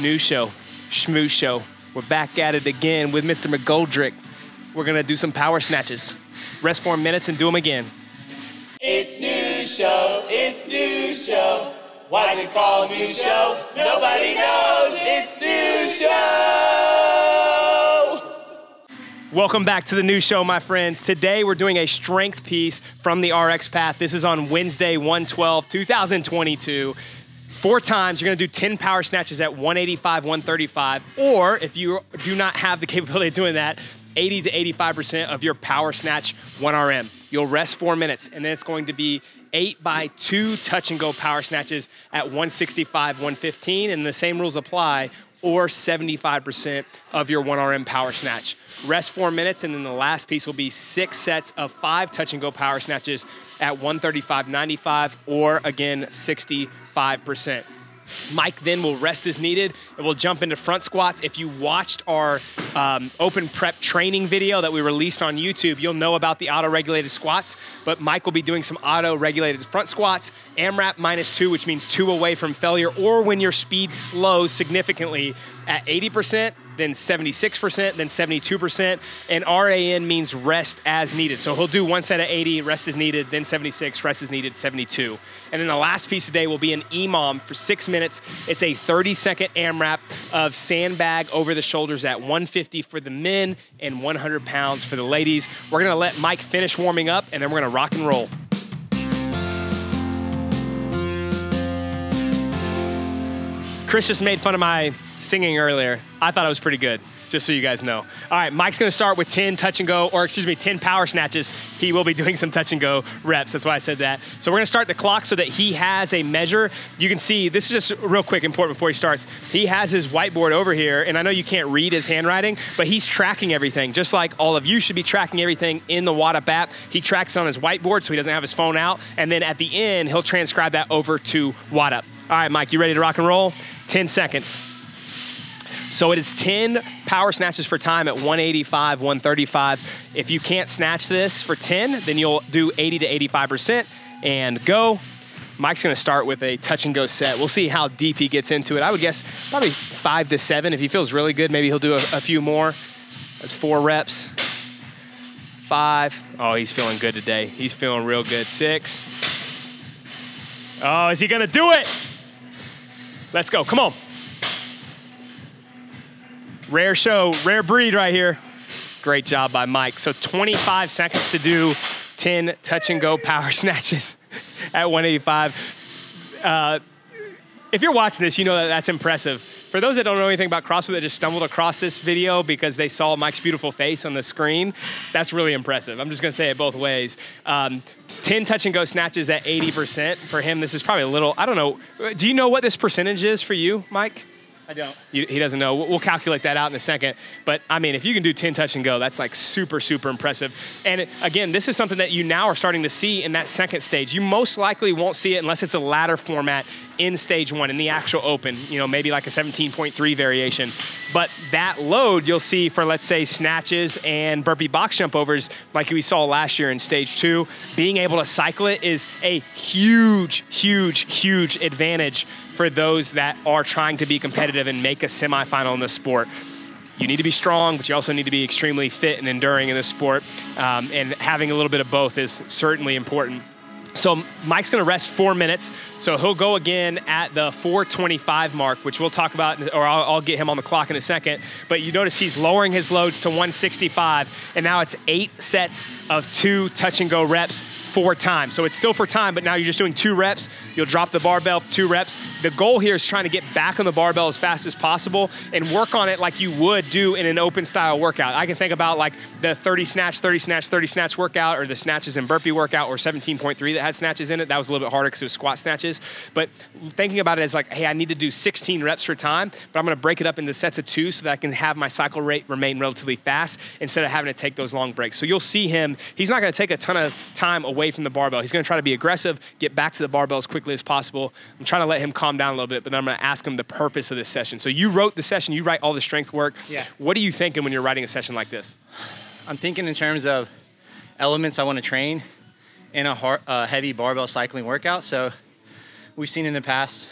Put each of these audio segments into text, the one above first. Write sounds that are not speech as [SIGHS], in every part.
New show, Schmoo Show. We're back at it again with Mr. McGoldrick. We're gonna do some power snatches. Rest four minutes and do them again. It's new show, it's new show. Why is it called new show? Nobody knows. It's new show. Welcome back to the new show, my friends. Today we're doing a strength piece from the RX Path. This is on Wednesday, 112, 2022. Four times, you're gonna do 10 power snatches at 185, 135, or if you do not have the [LAUGHS] capability of doing that, 80 to 85% of your power snatch 1RM. You'll rest four minutes, and then it's going to be eight by two touch and go power snatches at 165, 115, and the same rules apply, or 75% of your 1RM power snatch. Rest four minutes, and then the last piece will be six sets of five touch and go power snatches at 135, 95, or again, 65%. Mike then will rest as needed and we'll jump into front squats. If you watched our um, open prep training video that we released on YouTube, you'll know about the auto regulated squats. But Mike will be doing some auto regulated front squats, AMRAP minus two, which means two away from failure, or when your speed slows significantly at 80%, then 76%, then 72%. And RAN means rest as needed. So he'll do one set of 80, rest is needed, then 76, rest is needed, 72. And then the last piece today will be an EMOM for six minutes. It's a 30 second AMRAP of sandbag over the shoulders at 150 for the men and 100 pounds for the ladies. We're gonna let Mike finish warming up and then we're gonna rock and roll. Chris just made fun of my singing earlier. I thought it was pretty good, just so you guys know. All right, Mike's gonna start with 10 touch and go, or excuse me, 10 power snatches. He will be [LAUGHS] doing some touch and go reps. That's why I said that. So we're gonna start the clock so that he has a measure. You can see, this is just real quick important before he starts. He has his whiteboard over here, and I know you can't read his handwriting, but he's tracking everything, just like all of you should be tracking everything in the WodUp app. He tracks it on his whiteboard so he doesn't have his phone out, and then at the end, he'll transcribe that over to WodUp. All right, Mike, you ready to rock and roll? 10 seconds. So it is 10 power snatches for time at 185, 135. If you can't snatch this for 10, then you'll do 80 to 85% and go. Mike's gonna start with a touch and go set. We'll see how deep he gets into it. I would guess probably five to seven. If he feels really good, maybe he'll do a, a few more. That's four reps. Five. Oh, he's feeling good today. He's feeling real good. Six. Oh, is he gonna do it? Let's go. Come on. Rare show, rare breed right here. Great job by Mike. So 25 seconds to do 10 touch and go power [LAUGHS] snatches at 185. Uh, if you're watching this, you know that that's impressive. For those that don't know anything about CrossFit that just stumbled across this video because they saw Mike's beautiful face on the screen, that's really impressive. I'm just gonna say it both ways. Um, 10 touch and go snatches at 80%. For him, this is probably a little, I don't know. Do you know what this percentage is for you, Mike? I don't. You, he doesn't know. We'll, calculate that out in a second. But I mean, if you can do 10 touch and go, that's like super, super impressive. And again, this is something that you now are starting to see in that second stage. You most likely won't see it unless it's a ladder format in stage one, in the actual open, you know, maybe like a 17.3 variation. But that load you'll see for, let's say, snatches and burpee box jump overs, like we saw last year in stage two. Being able to cycle it is a huge, huge, huge advantage for those that are trying to be competitive and make a semifinal in the sport. You need to be strong, but you also need to be extremely fit and enduring in this sport. Um, and having a little bit of both is certainly important. So Mike's going to rest four minutes. So he'll go again at the 425 mark, which we'll talk about, or I'll, I'll, get him on the clock in a second. But you notice he's lowering his loads to 165, and now it's eight sets of two touch and go reps four times. So it's still for time, but now you're just doing two reps. You'll drop the barbell, two reps. The goal here is trying to get back on the barbell as fast as possible and work on it like you would do in an open style workout. I can think about like the 30 snatch, 30 snatch, 30 snatch workout, or the snatches and burpee workout, or 17.3 that had snatches in it. That was a little bit harder because it was squat snatches. But thinking about it as like, hey, I need to do 16 reps for time, but I'm gonna break it up into sets of two so that I can have my cycle rate remain relatively fast instead of having to take those long breaks. So you'll see him, he's not gonna take a ton of time away away from the barbell. He's going to try to be aggressive, get back to the barbell as quickly as possible. I'm trying to let him calm down a little bit, but then I'm going to ask him the purpose of this session. So you wrote the session, you write all the strength work. Yeah. What are you thinking when you're writing a session like this? I'm thinking in terms of elements I want to train in a hard, uh, heavy barbell cycling workout. So we've seen in the past,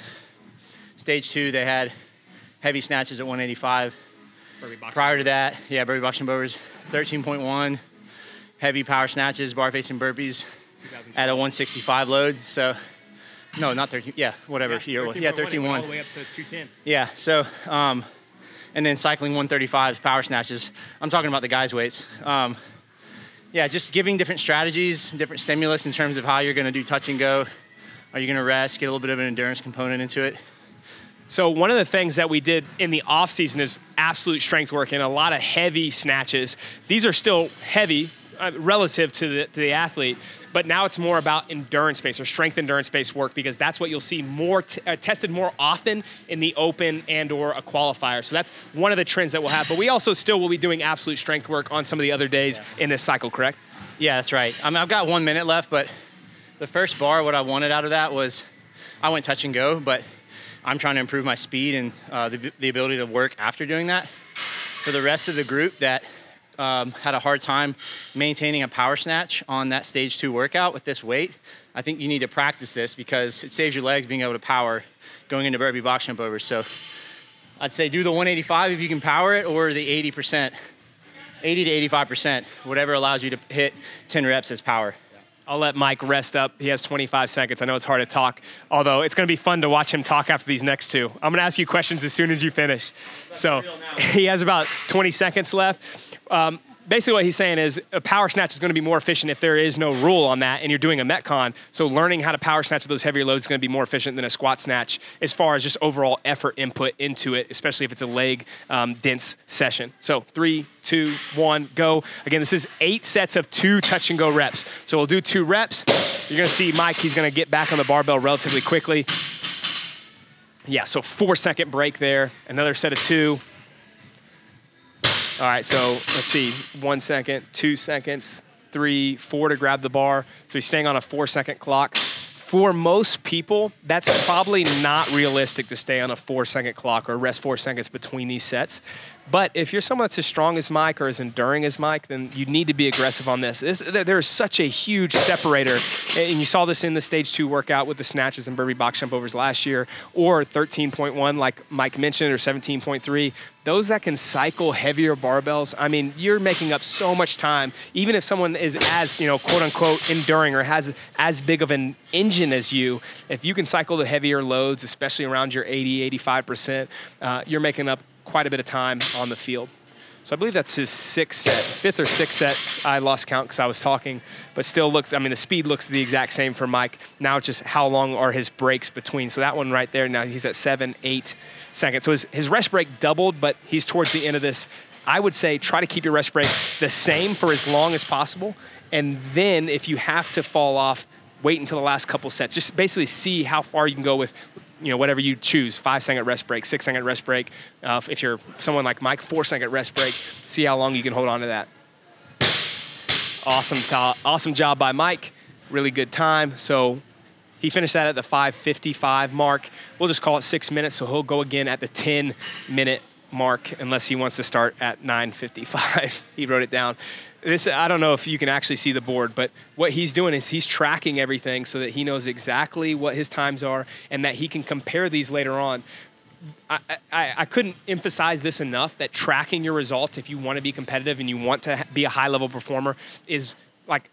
stage two, they had heavy snatches at 185. Burpee box. Prior to that, yeah, burpee box jump overs, 13.1. Heavy power snatches, bar facing burpees at a 165 load. So, no, not 13. Yeah, whatever year it was. Yeah, 13.1. All the way up to 210. Yeah. So, um, and then cycling 135 power snatches. I'm talking about the guys' weights. Um, yeah, just giving different strategies, different stimulus in terms of how you're going to do touch and go. Are you going to rest? Get a little bit of an endurance component into it. So one of the things that we did in the off season is absolute strength work and a lot of heavy snatches. These are still heavy uh, relative to the, to the athlete, but now it's more about endurance based or strength endurance based work because that's what you'll see more t- uh, tested more often in the open and or a qualifier. So that's one of the trends that we'll have. But we also still will be doing absolute strength work on some of the other days in this cycle, correct? Yeah, that's right. I mean, I've got one minute left, but the first bar, what I wanted out of that was I went touch and go, but I'm trying to improve my speed and uh, the, the ability to work after doing that. For the rest of the group that um, had a hard time maintaining a power snatch on that stage two workout with this weight, I think you need to practice this because it saves your legs being able to power going into burpee box jump overs. So I'd say do the 185 if you can power it or the 80%, 80 to 85%, whatever allows you to hit 10 reps as power. I'll let Mike rest up. He has 25 seconds. I know it's hard to talk, although it's going to be fun to watch him talk after these next two. I'm going to ask you questions as soon as you finish. So [LAUGHS] he has about 20 seconds left. Um, basically, what he's saying is a power snatch is going to be more efficient if there is no rule on that and you're doing a Metcon. So learning how to power snatch those heavier loads is going to be more efficient than a squat snatch as far as just overall effort input into it, especially if it's a leg um, dense session. So three, two, one, go. Again, this is eight sets of two touch and go reps. So we'll do two reps. You're going to see Mike, he's going to get back on the barbell relatively quickly. Yeah, so four second break there. Another set of two. All right, so let's see. One second, two seconds, three, four to grab the bar. So he's staying on a four second clock. For most people, that's probably not realistic to stay on a four second clock or rest four seconds between these sets. But if you're someone that's as strong as Mike or as enduring as Mike, then you need to be aggressive on this. this there's such a huge separator, and you saw this in the stage two workout with the snatches and burpee box jump overs last year, or 13.1 like Mike mentioned, or 17.3. Those that can cycle heavier barbells, I mean, you're making up so much time. Even if someone is as you know, quote unquote, enduring or has as big of an engine as you, if you can cycle the heavier loads, especially around your 80, 85%, uh, you're making up quite a bit of time on the field. So I believe that's his sixth set, fifth or sixth set. I lost count because I was talking, but still looks. I mean, the speed looks the exact same for Mike. Now it's just how long are his breaks between. So that one right there. Now he's at seven, eight seconds. So his, his rest break doubled, but he's towards the end of this. I would say try to keep your rest break the same for as long as possible, and then if you have to fall off, wait until the last couple sets. Just basically see how far you can go with you know, whatever you choose, five second rest break, six second rest break. Uh, if you're someone like Mike, four second rest break. See how long you can hold on to that. Awesome, to- awesome job by Mike. Really good time. So he finished that at the 5:55 mark. We'll just call it six minutes. So he'll go again at the 10 minute mark, unless he wants to start at 9:55. [LAUGHS] he wrote it down. This I don't know if you can actually see the board, but what he's doing is he's tracking everything so that he knows exactly what his times are and that he can compare these later on. I, I, I couldn't emphasize this enough that tracking your results if you want to be competitive and you want to be a high level performer is like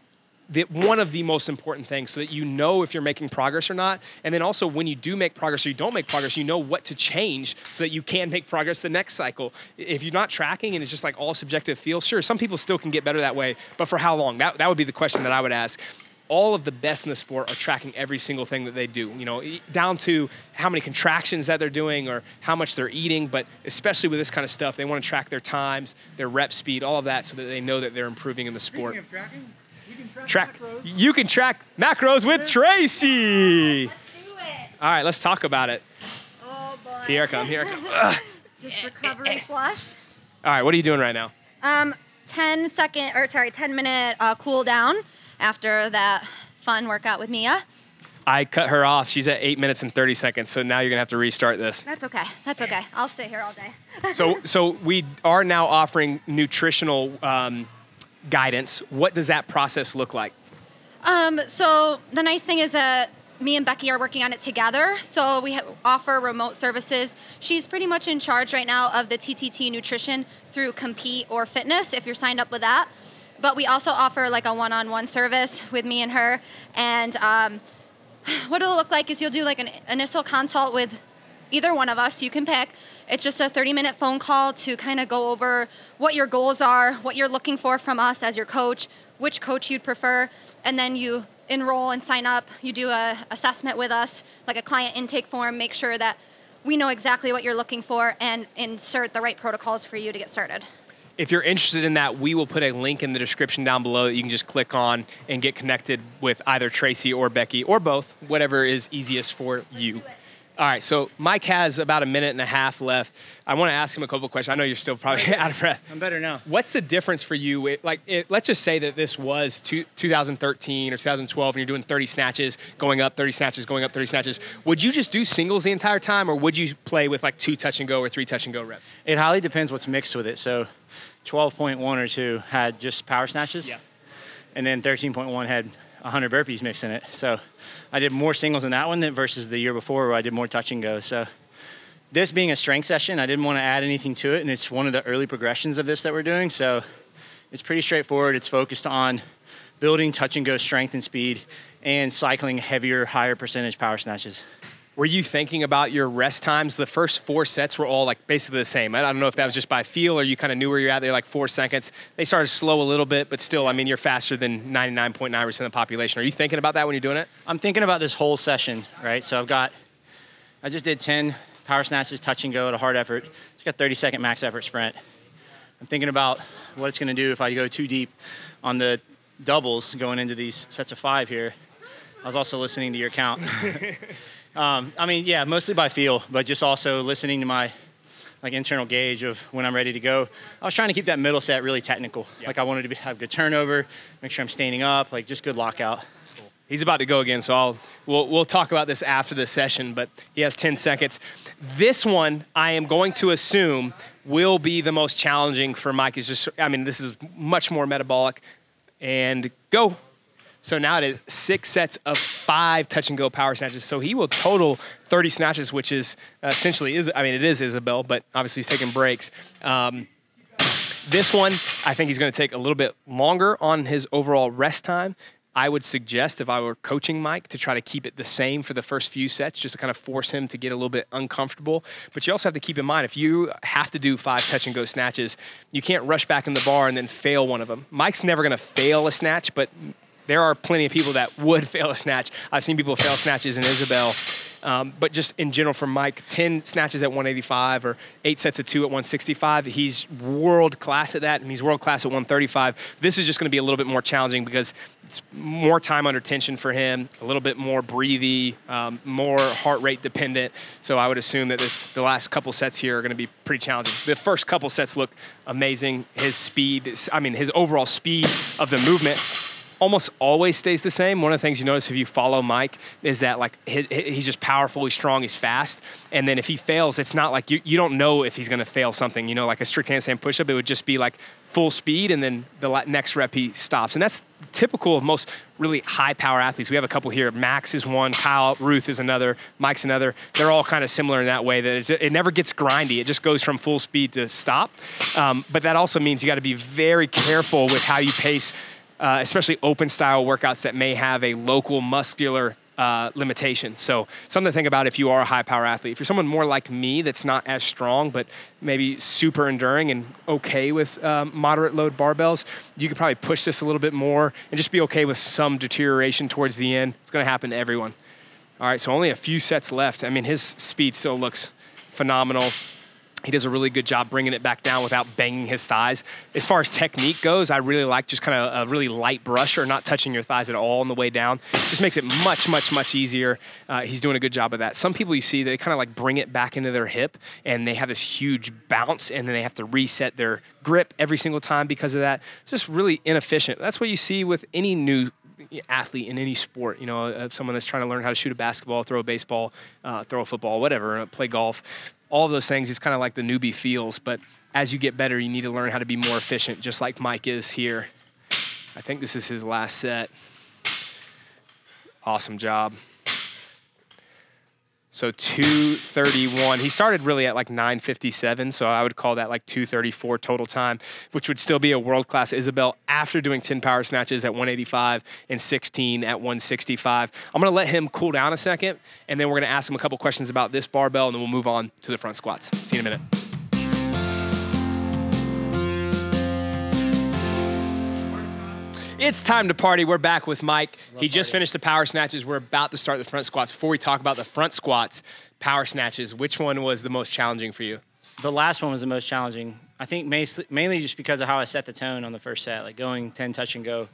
the, one of the most important things so that you know if you're making progress or not. And then also when you do make progress or you don't make progress, you know what to change so that you can make progress the next cycle. If you're not tracking and it's just like all subjective feel, sure, some people still can get better that way, but for how long? That, that would be the question that I would ask all of the best in the sport are tracking every single thing that they do, you know, down to how many contractions that they're doing or how much they're eating. But especially with this kind of stuff, they want to track their times, their rep speed, all of that so that they know that they're improving in the sport. Tracking, you can track, Track, macros. you can track macros with Tracy. Let's do it. All right, let's talk about it. Oh boy. Here I come, here I come. [LAUGHS] Ugh. Just recovery [LAUGHS] flush. All right, what are you doing right now? Um, 10 second, or sorry, 10 minute uh, cool down after that fun workout with Mia. I cut her off. She's at eight minutes and 30 seconds, so now you're gonna have to restart this. That's okay. That's okay. I'll stay here all day. So, so we are now offering nutritional um, guidance. What does that process look like? Um, so the nice thing is that me and Becky are working on it together. So we offer remote services. She's pretty much in charge right now of the TTT nutrition through Compete or Fitness if you're signed up with that. But we also offer like a one-on-one service with me and her. And um, [SIGHS] what it'll look like is you'll do like an initial consult with either one of us. You can pick. It's just a 30 minute phone call to kind of go over what your goals are, what you're looking for from us as your coach, which coach you'd prefer, and then you enroll and sign up. You do a assessment with us, like a client intake form, make sure that we know exactly what you're looking for and insert the right protocols for you to get started. If you're interested in that, we will put a link in the description down below that you can just click on and get connected with either Tracy or Becky or both, whatever is easiest for you. All right, so Mike has about a minute and a half left. I want to ask him a couple of questions. I know you're still probably [LAUGHS] out of breath. I'm better now. What's the difference for you? Like, it, let's just say that this was two, 2013 or 2012, and you're doing 30 snatches, going up, 30 snatches, going up, 30 snatches. Would you just do singles the entire time, or would you play with like two touch and go or three touch and go reps? It highly depends what's mixed with it. So 12.1 or 2 had just power snatches. Yeah. And then 13.1 had 100 burpees mixed in it. So I did more singles in that one than versus the year before where I did more touch and go. So this being a strength session, I didn't want to add anything to it. And it's one of the early progressions of this that we're doing. So it's pretty straightforward. It's focused on building touch and go strength and speed and cycling heavier, higher percentage power snatches. Were you thinking about your rest times? The first four sets were all like basically the same. I don't know if that was just by feel or you kind of knew where you're at. They're like four seconds. They started slow a little bit, but still, I mean, you're faster than 99.9% of the population. Are you thinking about that when you're doing it? I'm thinking about this whole session, right? So I've got, I just did 10 power snatches, touch and go at a hard effort. It's got 30 second max effort sprint. I'm thinking about what it's going to do if I go too deep on the doubles going into these sets of five here. I was also listening to your count. [LAUGHS] um, I mean, yeah, mostly by feel, but just also listening to my like internal gauge of when I'm ready to go. I was trying to keep that middle set really technical. Like I wanted to be, have good turnover, make sure I'm standing up, like just good lockout. He's about to go again, so I'll we'll, we'll talk about this after the session. But he has 10 seconds. This one, I am going to assume, will be the most challenging for Mike. Is just, I mean, this is much more metabolic. And go. So now it is six sets of five touch and go power snatches. So he will total 30 snatches, which is essentially is. I mean, it is Isabel, but obviously he's taking breaks. Um, this one, I think he's going to take a little bit longer on his overall rest time. I would suggest if I were coaching Mike to try to keep it the same for the first few sets, just to kind of force him to get a little bit uncomfortable. But you also have to keep in mind if you have to do five touch and go snatches, you can't rush back in the bar and then fail one of them. Mike's never going to fail a snatch, but there are plenty of people that would [LAUGHS] fail a snatch. I've seen people fail snatches in Isabel. Um, but just in general, for Mike, 10 snatches at 185 or eight sets of two at 165, he's world class at that, and he's world class at 135. This is just going to be a little bit more challenging because it's more time under tension for him, a little bit more breathy, um, more heart rate dependent. So I would assume that this the last couple sets here are going to be pretty challenging. The first couple sets look amazing. His speed, I mean, his overall speed of the movement almost always stays the same. One of the things you notice if you follow Mike is that like he, he's just powerful, he's strong, he's fast. And then if he fails, it's not like you, you don't know if he's going to fail something. You know, like a strict handstand push-up, it would just be like full speed, and then the next rep he stops. And that's typical of most really high power athletes. We have a couple here. Max is one, Kyle Ruth is another, Mike's another. They're all kind of similar in that way that it, it never gets grindy. It just goes from full speed to stop. Um, but that also means you got to be very careful with how you pace uh, especially open style workouts that may have a local muscular uh, limitation. So something to think about if you are a high power athlete. If you're someone more like me that's not as strong, but maybe super enduring and okay with um, moderate load barbells, you could probably push this a little bit more and just be okay with some deterioration towards the end. It's going to happen to everyone. All right, so only a few sets left. I mean, his speed still looks phenomenal. He does a really good job bringing it back down without banging his thighs. As far as technique goes, I really like just kind of a really light brush or not touching your thighs at all on the way down. Just makes it much, much, much easier. Uh, he's doing a good job of that. Some people you see, they kind of like bring it back into their hip and they have this huge bounce and then they have to reset their grip every single time because of that. It's just really inefficient. That's what you see with any new athlete in any sport. You know, someone that's trying to learn how to shoot a basketball, throw a baseball, uh, throw a football, whatever, uh, play golf. All of those things is kind of like the newbie feels. But as you get better, you need to learn how to be more efficient, just like Mike is here. I think this is his last set. Awesome job. So 231. He started really at like 957, so I would call that like 234 total time, which would still be a world class Isabel after doing 10 power snatches at 185 and 16 at 165. I'm gonna let him cool down a second, and then we're gonna ask him a couple questions about this barbell, and then we'll move on to the front squats. See you in a minute. It's time to party. We're back with Mike. He just finished the power snatches. We're about to start the front squats. Before we talk about the front squats, power snatches, which one was the most challenging for you? The last one was the most challenging. I think mainly just because of how I set the tone on the first set, like going 10 touch and go.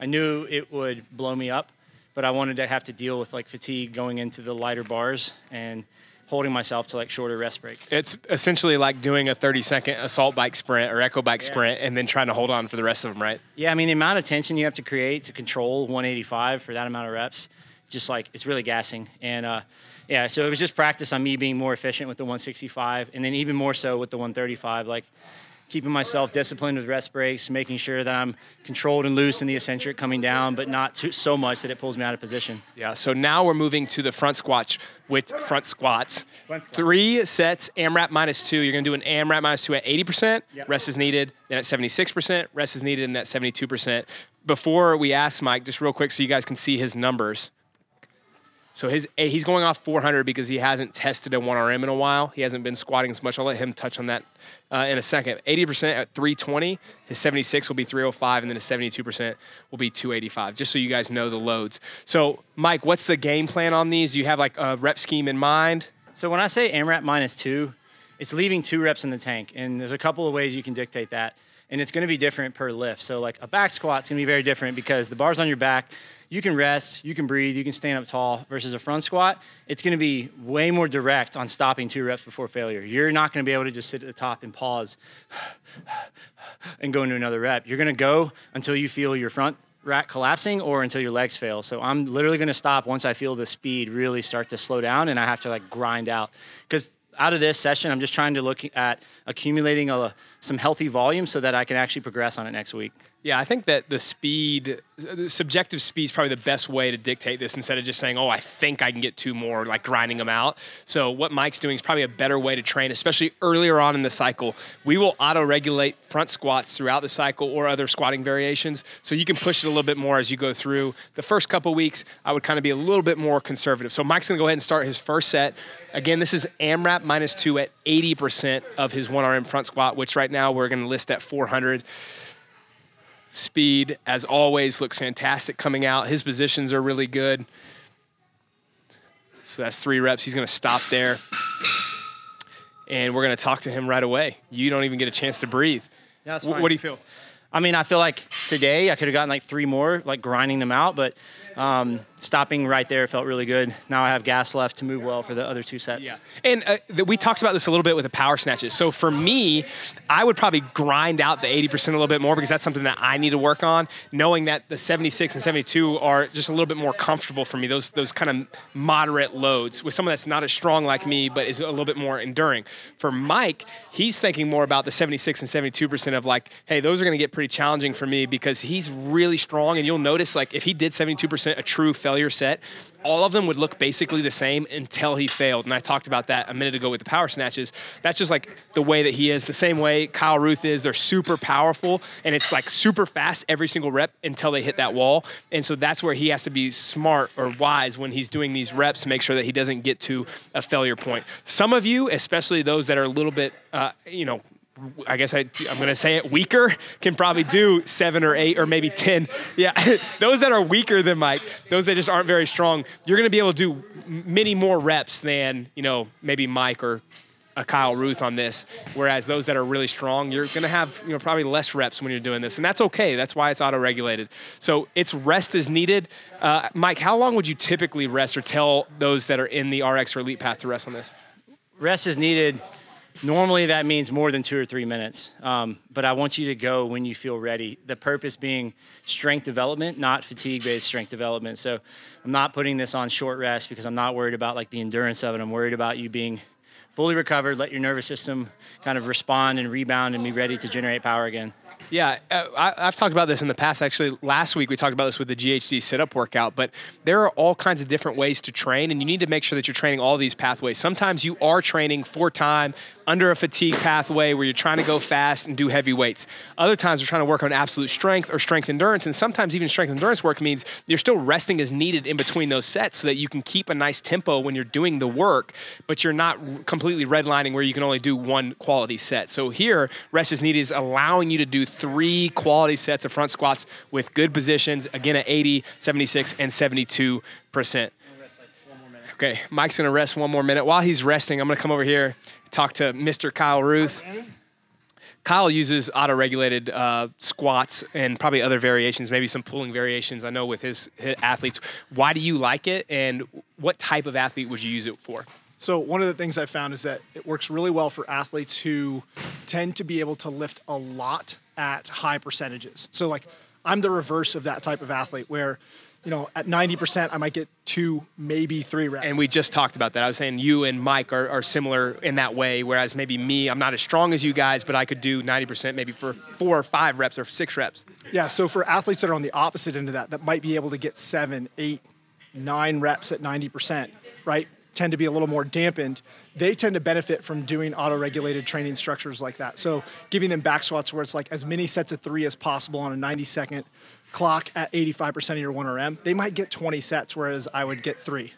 I knew it would blow me up, but I wanted to have to deal with like fatigue going into the lighter bars and holding myself to like shorter rest breaks. It's essentially like doing a 30 second assault bike sprint or echo bike Yeah. sprint and then trying to hold on for the rest of them, right? Yeah, I mean the amount of tension you have to create to control 185 for that amount of reps, just like it's really gassing. And uh, yeah, so it was just practice on me being more efficient with the 165, and then even more so with the 135, like keeping myself disciplined with rest breaks, making sure that I'm controlled and loose in the eccentric coming down, but not too, so much that it pulls me out of position. Yeah. So now we're moving to the front squat with front squats. Three sets, AMRAP minus two. You're going to do an AMRAP minus two at 80%. Yep. Rest is needed. Then at 76%. Rest is needed. And at 72%. Before we ask Mike, just real quick so you guys can see his numbers. So his he's going off 400 because he hasn't tested a 1RM in a while. He hasn't been squatting as much. I'll let him touch on that uh, in a second. 80% at 320. His 76 will be 305, and then his 72% will be 285. Just so you guys know the loads. So Mike, what's the game plan on these? Do you have like a rep scheme in mind? So when I say AMRAP minus two, it's leaving two reps in the tank, and there's a couple of ways you can dictate that, and it's going to be different per lift. So like a back squat's going to be very different because the bar's on your back, you can rest, you can breathe, you can stand up tall. Versus a front squat, it's going to be way more direct on stopping two reps before failure. You're not going to be able to just sit at the top and pause [SIGHS] and go into another rep. You're going to go until you feel your front rack collapsing or until your legs fail. So I'm literally going to stop once I feel the speed really start to slow down and I have to like grind out. Because out of this session, I'm just trying to look at accumulating a, some healthy volume so that I can actually progress on it next week. Yeah, I think that the speed, the subjective speed is probably the best way to dictate this instead of just saying, oh, I think I can get two more, like grinding them out. So, what Mike's doing is probably a better way to train, especially earlier on in the cycle. We will auto regulate front squats throughout the cycle or other squatting variations. So, you can push it a little bit more as you go through. The first couple weeks, I would kind of be a little bit more conservative. So, Mike's going to go ahead and start his first set. Again, this is AMRAP minus two at 80% of his 1RM front squat, which right now we're going to list at 400 speed as always looks fantastic coming out. His positions are really good. So that's three reps. He's going to stop there. And we're going to talk to him right away. You don't even get a chance to breathe. Yeah, that's fine. what do you feel? I mean, I feel like today I could have gotten like three more, like grinding them out, but um, stopping right there felt really good. Now I have gas left to move well for the other two sets. Yeah, and uh, th- we talked about this a little bit with the power snatches. So for me, I would probably grind out the 80% a little bit more because that's something that I need to work on. Knowing that the 76 and 72 are just a little bit more comfortable for me. Those those kind of moderate loads with someone that's not as strong like me, but is a little bit more enduring. For Mike, he's thinking more about the 76 and 72% of like, hey, those are going to get pretty challenging for me because he's really strong. And you'll notice like if he did 72% a true failure set, all of them would look basically the same until he failed. And I talked about that a minute ago with the power snatches. That's just like the way that he is, the same way Kyle Ruth is. They're super powerful and it's like super fast every single rep until they hit that wall. And so that's where he has to be smart or wise when he's doing these reps to make sure that he doesn't get to a failure point. Some of you, especially those that are a little bit, uh, you know, I guess I, I'm going to say it weaker can probably do seven or eight or maybe 10. Yeah, [LAUGHS] those that are weaker than Mike, those that just aren't very strong, you're going to be able to do many more reps than, you know, maybe Mike or a Kyle Ruth on this. Whereas those that are really strong, you're going to have, you know, probably less reps when you're doing this. And that's okay. That's why it's auto regulated. So it's rest is needed. Uh, Mike, how long would you typically rest or tell those that are in the RX or Elite path to rest on this? Rest is needed. Normally that means more than two or three minutes, um, but I want you to go when you feel ready. The purpose being strength development, not fatigue-based strength development. So I'm not putting this on short rest because I'm not worried about like the endurance of it. I'm worried about you being fully recovered, let your nervous system kind of respond and rebound and be ready to generate power again. Yeah, uh, I, have talked about this in the past. Actually, last week we talked about this with the GHD sit up workout, but there are all kinds of different ways to train, and you need to make sure that you're training all these pathways. Sometimes you are training for time under a fatigue pathway where you're trying to go fast and do heavy weights. Other times we're trying to work on absolute strength or strength endurance, and sometimes even strength endurance work means you're still resting as needed in between those sets so that you can keep a nice tempo when you're doing the work, but you're not completely redlining where you can only do one quality set. So here, rest is needed is allowing you to do three quality sets of front squats with good positions, again at 80, 76, and 72%. Okay, Mike's gonna rest one more minute. While he's resting, I'm gonna come over here, talk to Mr. Kyle Ruth. Kyle uses auto-regulated uh, squats and probably other variations, maybe some pulling variations. I know with his, his, athletes. Why do you like it, and what type of athlete would you use it for? So one of the things I found is that it works really well for athletes who tend to be able to lift a lot at high percentages. So like I'm the reverse of that type of athlete where you know, at 90%, I might get two, maybe three reps. And we just talked about that. I was saying you and Mike are, are similar in that way, whereas maybe me, I'm not as strong as you guys, but I could do 90% maybe for four or five reps or six reps. Yeah, so for athletes that are on the opposite end of that, that might be able to get seven, eight, nine reps at 90%, right? Tend to be a little more dampened, they tend to benefit from doing auto-regulated training structures like that. So giving them back squats where it's like as many sets of three as possible on a 90 second clock at 85% of your 1RM, they might get 20 sets, whereas I would get three.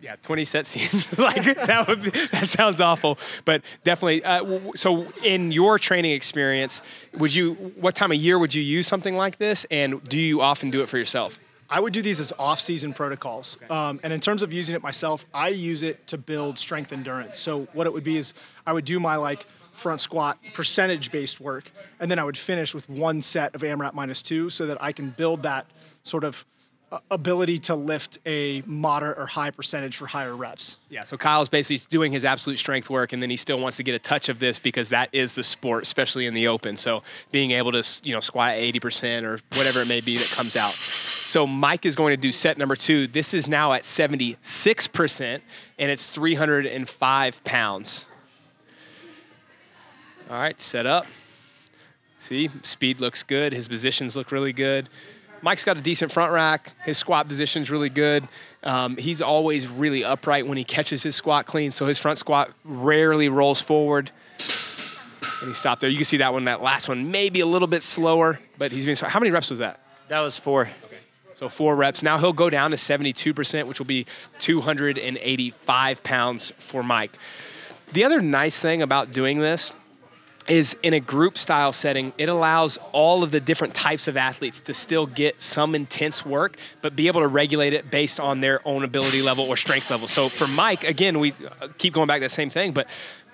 Yeah, 20 sets seems [LAUGHS] like [LAUGHS] that would be, that sounds awful, but definitely. Uh, so, in your training experience, would you what time of year would you use something like this, and do you often do it for yourself? I would do these as off-season protocols. Um, and in terms of using it myself, I use it to build strength endurance. So what it would be is I would do my like front squat percentage-based work, and then I would finish with one set of AMRAP minus two, so that I can build that sort of ability to lift a moderate or high percentage for higher reps. Yeah, so Kyle's basically doing his absolute strength work, and then he still wants to get a touch of this because that is the sport, especially in the open. So being able to, you know, squat 80% or whatever it may be that comes out. So Mike is going to do set number two. This is now at 76%, and it's 305 pounds. All right, set up. See, speed looks good. His positions look really good. Mike's got a decent front rack. His squat position's really good. Um, he's always really upright when he catches his squat clean, so his front squat rarely rolls forward. And he stopped there. You can see that one, that last one, maybe a little bit slower, but he's being. How many reps was that? That was four. Okay. So four reps. Now he'll go down to 72%, which will be 285 pounds for Mike. The other nice thing about doing this is in a group style setting, it allows all of the different types of athletes to still get some intense work, but be able to regulate it based on their own ability level or strength level. So for Mike, again, we uh, keep going back to the same thing, but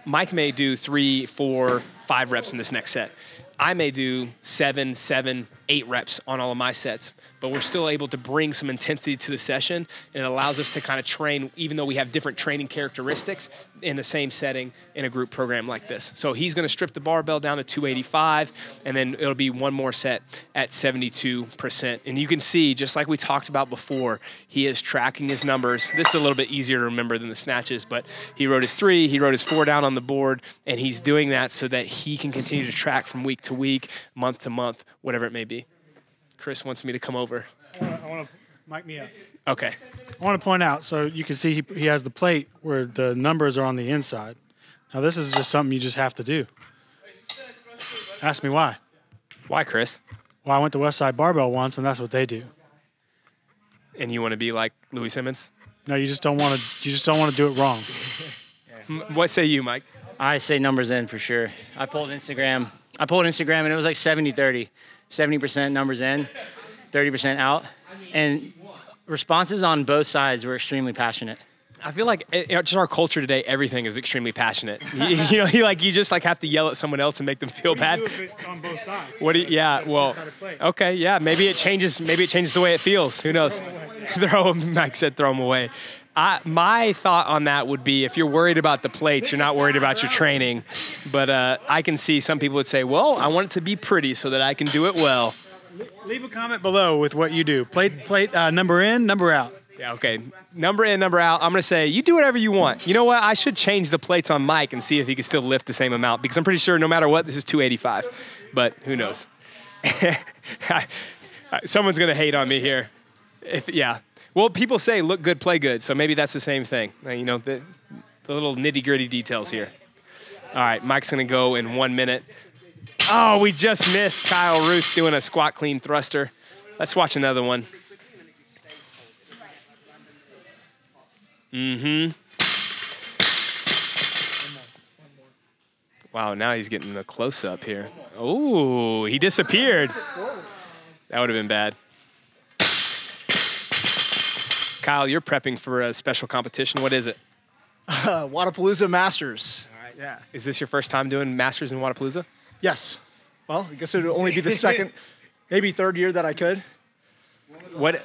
Mike may do three, four, five reps in this next set. I may do seven, seven, eight reps on all of my sets, but we're still able to bring some intensity to the session, and it allows us to kind of train, even though we have different training characteristics in the same setting in a group program like this. So he's going to strip the barbell down to 285, and then it'll be one more set at 72%. And you can see, just like we talked about before, he is tracking his numbers. This is a little bit easier to remember than the snatches, but he wrote his three, he wrote his four down on the board, and he's doing that so that he can continue to track from week to week, month to month, whatever it may be. Chris wants me to come over. I want to mic me up. Okay. I want to point out so you can see he, he has the plate where the numbers are on the inside. Now, this is just something you just have to do. Ask me why. Why, Chris? Well, I went to Westside Barbell once, and that's what they do. And you want to be like Louie Simmons? No, you just don't want to. You just don't want to do it wrong. What say you, Mike? I say numbers in for sure. I pulled Instagram. I pulled Instagram, and it was like 70 30. 70% numbers in, 30% out. And responses on both sides were extremely passionate. I feel like it, just our culture today, everything is extremely passionate. [LAUGHS] you, you, know, you [LAUGHS] like you just like have to yell at someone else and make them feel bad. on both sides. What do you, yeah, well, okay, yeah, maybe it changes. Maybe it changes the way it feels. Who knows? Throw them. [LAUGHS] Mike said, throw them away. I, my thought on that would be if you're worried about the plates, you're not worried about your training. But uh, I can see some people would say, well, I want it to be pretty so that I can do it well. Leave a comment below with what you do. Plate, plate, uh, number in, number out. Yeah, okay. Number in, number out. I'm going to say, you do whatever you want. You know what? I should change the plates on Mike and see if he can still lift the same amount because I'm pretty sure no matter what, this is 285. But who knows? [LAUGHS] Someone's going to hate on me here. If, yeah. Well, people say look good, play good. So maybe that's the same thing. You know, the, the little nitty gritty details here. All right, Mike's going to go in one minute. Oh, we just missed Kyle Ruth doing a squat clean thruster. Let's watch another one. Mm-hmm. Wow, now he's getting a close up here. Oh, he disappeared. That would have been bad. Kyle, you're prepping for a special competition. What is it? Uh, Wodapalooza Masters. Yeah. Is this your first time doing Masters in Wodapalooza? Yes. Well, I guess it would only be the second, [LAUGHS] maybe third year that I could. What?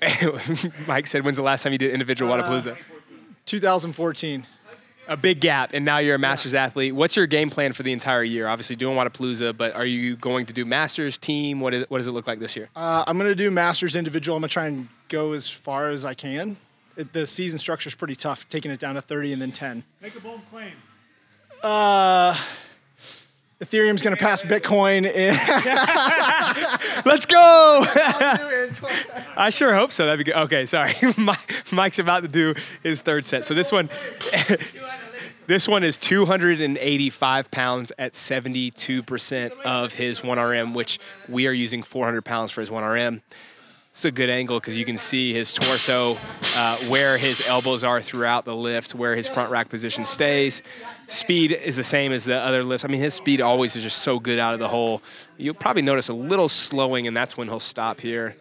[LAUGHS] Mike said, "When's the last time you did individual Wodapalooza?" 2014. A big gap, and now you're a Masters athlete. What's your game plan for the entire year? Obviously, doing Wodapalooza, but are you going to do Masters team? What, is, what does it look like this year? Uh, I'm going to do Masters individual. I'm going to try and go as far as I can. It, the season structure is pretty tough, taking it down to 30 and then 10. Make a bold claim. Uh, Ethereum's going to pass Bitcoin in. [LAUGHS] [LAUGHS] Let's go! [LAUGHS] I sure hope so. That'd be good. Okay, sorry. Mike- Mike's about to do his third set. So this one, this one is 285 pounds at 72% of his 1RM, which we are using 400 pounds for his 1RM. It's a good angle because you can see his torso, uh, where his elbows are throughout the lift, where his front rack position stays. Speed is the same as the other lifts. I mean, his speed always is just so good out of the hole. You'll probably notice a little slowing, and that's when he'll stop here.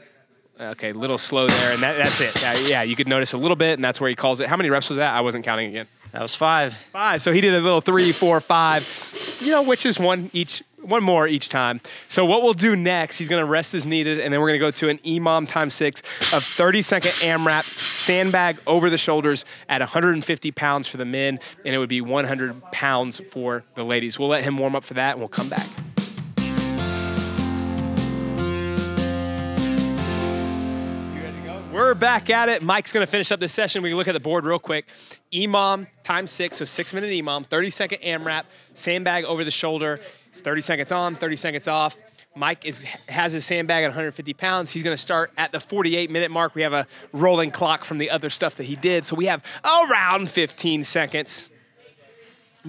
Okay, little slow there, and that, that's it. Yeah, yeah, you could notice a little bit, and that's where he calls it. How many reps was that? I wasn't counting again. That was five. Five. So he did a little three, four, five. You know, which is one each, one more each time. So what we'll do next, he's gonna rest as needed, and then we're gonna go to an EMOM time six of 30 second AMRAP sandbag over the shoulders at 150 pounds for the men, and it would be 100 pounds for the ladies. We'll let him warm up for that, and we'll come back. We're back at it. Mike's going to finish up this session. We can look at the board real quick. EMOM, time six, so six minute EMOM, 30 second AMRAP, sandbag over the shoulder. It's 30 seconds on, 30 seconds off. Mike is has his sandbag at 150 pounds. He's going to start at the 48 minute mark. We have a rolling clock from the other stuff that he did, so we have around 15 seconds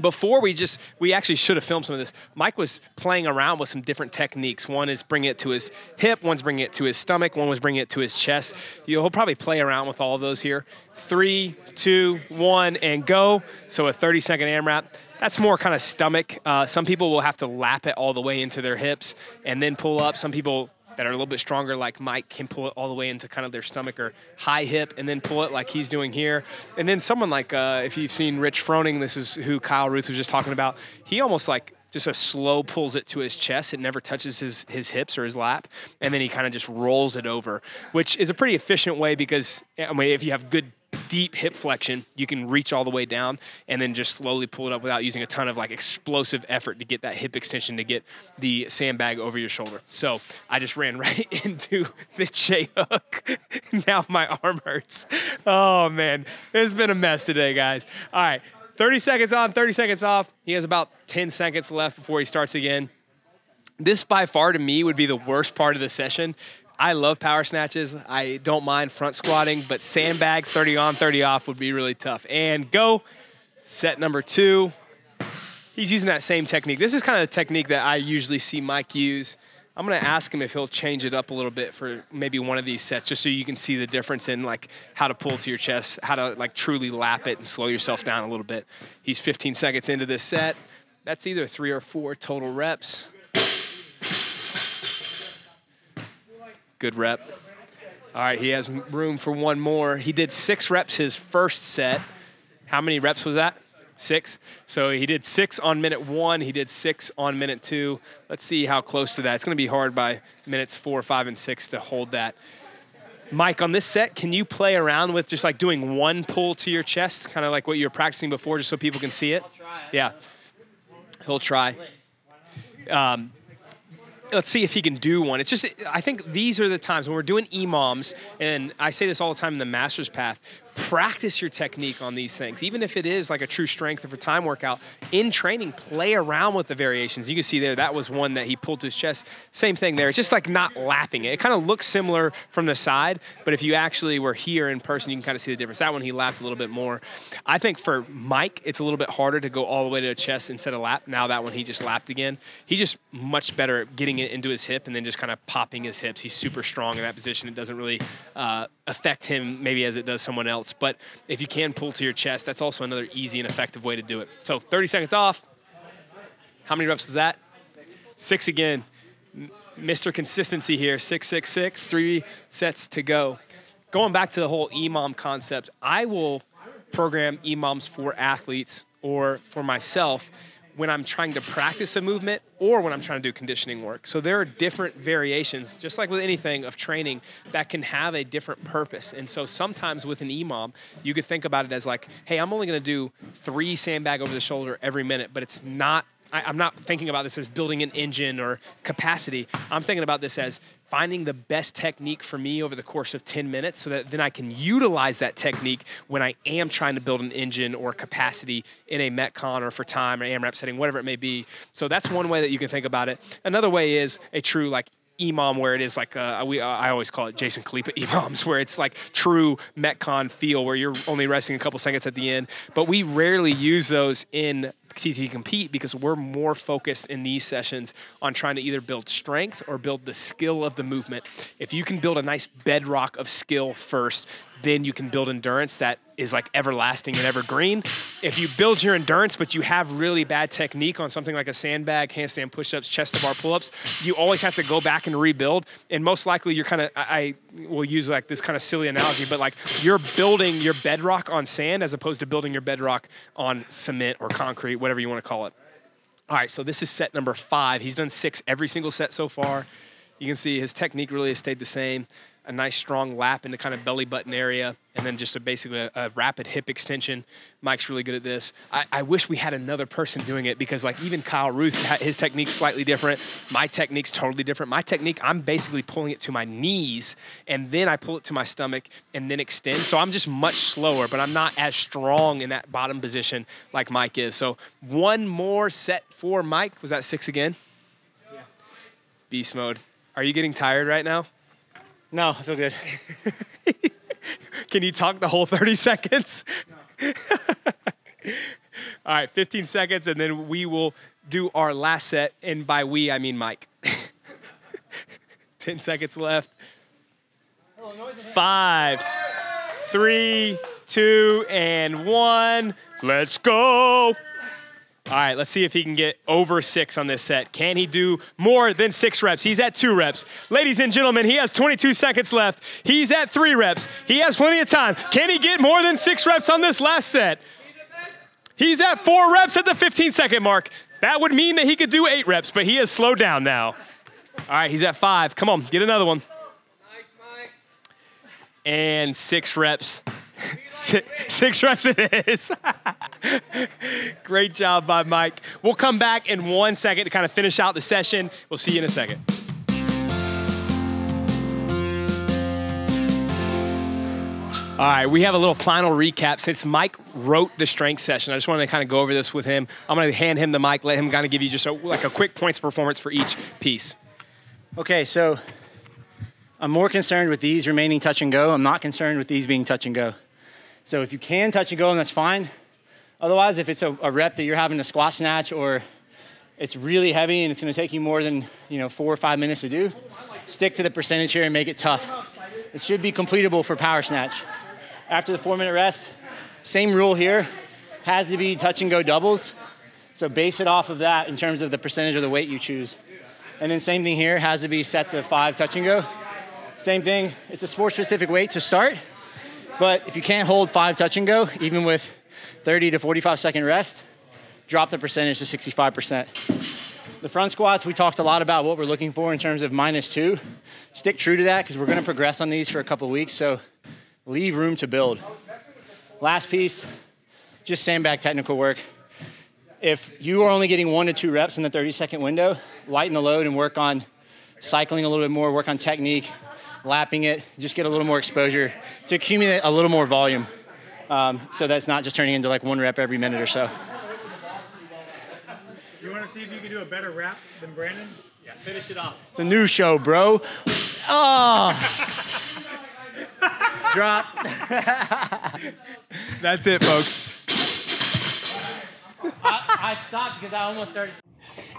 before we just we actually should have filmed some of this. Mike was playing around with some different techniques. One is bringing it to his hip one's bringing it to his stomach one was bringing it to his chest. You'll probably play around with all of those here. Three two one and go. So a 30 second amrap that's more kind of stomach. Uh, some people will have to lap it all the way into their hips and then pull up. Some people that are a little bit stronger, like Mike, can pull it all the way into kind of their stomach or high hip and then pull it like he's doing here. And then someone like, uh, if you've seen Rich Froning, this is who Kyle Ruth was just talking about, he almost like just a slow pulls it to his chest. It never touches his, his hips or his lap. And then he kind of just rolls it over, which is a pretty efficient way because, I mean, if you have good deep hip flexion, you can reach all the way down and then just slowly pull it up without using a ton of like explosive effort to get that hip extension to get the sandbag over your shoulder. So I just ran [LAUGHS] right into the J hook. [LAUGHS] now my arm hurts. Oh man, it's been a mess today, guys. All right, 30 seconds on, 30 seconds off. He has about 10 seconds left before he starts again. This by far to me would be the worst part of the session. I love power snatches. I don't mind front squatting, but sandbags 30 on, 30 off would be really tough. And go. Set number two. He's using that same technique. This is kind of the technique that I usually see Mike use. I'm gonna ask him if he'll change it up a little bit for maybe one of these sets, just so you can see the difference in like how to pull to your chest, how to like truly lap it and slow yourself down a little bit. He's 15 seconds into this set. That's either three or four total reps. Good rep. All right, he has room for one more. He did six reps his first set. How many reps was that? Six. So he did six on minute one. He did six on minute two. Let's see how close to that. It's going to be hard by minutes four, five, and six to hold that. Mike, on this set, can you play around with just like doing one pull to your chest, kind of like what you were practicing before, just so people can see it? Yeah. He'll try. Um, let's see if he can do one. It's just, I think these are the times when we're doing EMOMs, and I say this all the time in the master's path practice your technique on these things. Even if it is like a true strength or for time workout, in training, play around with the variations. You can see there, that was one that he pulled to his chest. Same thing there. It's just like not lapping it. It kind of looks similar from the side, but if you actually were here in person, you can kind of see the difference. That one he lapped a little bit more. I think for Mike, it's a little bit harder to go all the way to the chest instead of lap. Now that one he just lapped again. He's just much better at getting it into his hip and then just kind of popping his hips. He's super strong in that position. It doesn't really uh, affect him maybe as it does someone else. But if you can pull to your chest, that's also another easy and effective way to do it. So 30 seconds off. How many reps was that? Six again. Mr. Consistency here, six, six, six, three sets to go. Going back to the whole EMOM concept, I will program EMOMs for athletes or for myself when I'm trying to practice a movement or when I'm trying to do conditioning work. So there are different variations, just like with anything of training, that can have a different purpose. And so sometimes with an EMOM, you could think about it as like, hey, I'm only gonna do three sandbag over the shoulder every minute, but it's not I, am not thinking about this as building an engine or capacity. I'm thinking about this as finding the best technique for me over the course of 10 minutes so that then I can utilize that technique when I am trying to build an engine or capacity in a Metcon or for time or AMRAP setting, whatever it may be. So that's one way that you can think about it. Another way is a true like EMOM where it is like uh, we uh, I always call it Jason Khalipa [LAUGHS] EMOMs where it's like true Metcon feel where you're only resting a couple seconds at the end. But we rarely use those in TT compete because we're more focused in these sessions on trying to either build strength or build the skill of the movement. If you can build a nice bedrock of skill first, then you can build endurance that is like everlasting and evergreen. If you build your endurance, but you have really bad technique on something like a sandbag, handstand push-ups, chest to bar pull-ups, you always have to go back and rebuild. And most likely, you're kind of I, I will use like this kind of silly analogy, but like you're building your bedrock on sand as opposed to building your bedrock on cement or concrete, whatever you want to call it. All right, so this is set number five. He's done six every single set so far. You can see his technique really has stayed the same a nice strong lap in the kind of belly button area, and then just a basically a, a rapid hip extension. Mike's really good at this. I, I, wish we had another person doing it because like even Kyle Ruth, his technique's slightly different. My technique's totally different. My technique, I'm basically pulling it to my knees, and then I pull it to my stomach and then extend. So I'm just much slower, but I'm not as strong in that bottom position like Mike is. So one more set for Mike. Was that six again? Yeah. Beast mode. Are you getting tired right now? No, I feel good. [LAUGHS] Can you talk the whole 30 seconds? No. [LAUGHS] All right, 15 seconds, and then we will do our last set. And by we, I mean Mike. [LAUGHS] 10 seconds left. Five, three, two, and one. Let's go. All right, let's see if he can get over six on this set. Can he do more than six reps? He's at two reps. Ladies and gentlemen, he has 22 seconds left. He's at three reps. He has plenty of time. Can he get more than six reps on this last set? He's at four reps at the 15 second mark. That would mean that he could do eight reps, but he has slowed down now. All right, he's at five. Come on, get another one. And six reps. Six, six reps it is. Great job by Mike. We'll come back in one second to kind of finish out the session. We'll see you in a second. All right, we have a little final recap. Since Mike wrote the strength session, I just wanted to kind of go over this with him. I'm going to hand him the mic, let him kind of give you just a, like a quick points performance for each piece. Okay, so I'm more concerned with these remaining touch and go. I'm not concerned with these being touch and go. So if you can touch and go, then that's fine. Otherwise, if it's a, a rep that you're having to squat snatch or it's really heavy and it's going to take you more than you know four or five minutes to do, stick to the percentage here and make it tough. It should be completable for power snatch. After the four minute rest, same rule here, has to be touch and go doubles. So base it off of that in terms of the percentage of the weight you choose. And then same thing here, has to be sets of five touch and go. Same thing, it's a sport specific weight to start, but if you can't hold five touch and go, even with 30 to 45 second rest, drop the percentage to 65%. The front squats, we talked a lot about what we're looking for in terms of minus two. Stick true to that because we're going to progress on these for a couple weeks, so leave room to build. Last piece, just sandbag technical work. If you are only getting one to two reps in the 30 second window, lighten the load and work on cycling a little bit more, work on technique, lapping it, just get a little more exposure to accumulate a little more volume. Um, so that's not just turning into like one rep every minute or so. You want to see if you can do a better rap than Brandon? Yeah, finish it off. It's a new show, bro. Oh. Drop. That's it, folks. I, I stopped because I almost started.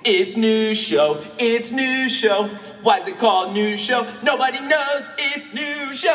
It's new show, it's new show. Why is it called new show? Nobody knows it's new show.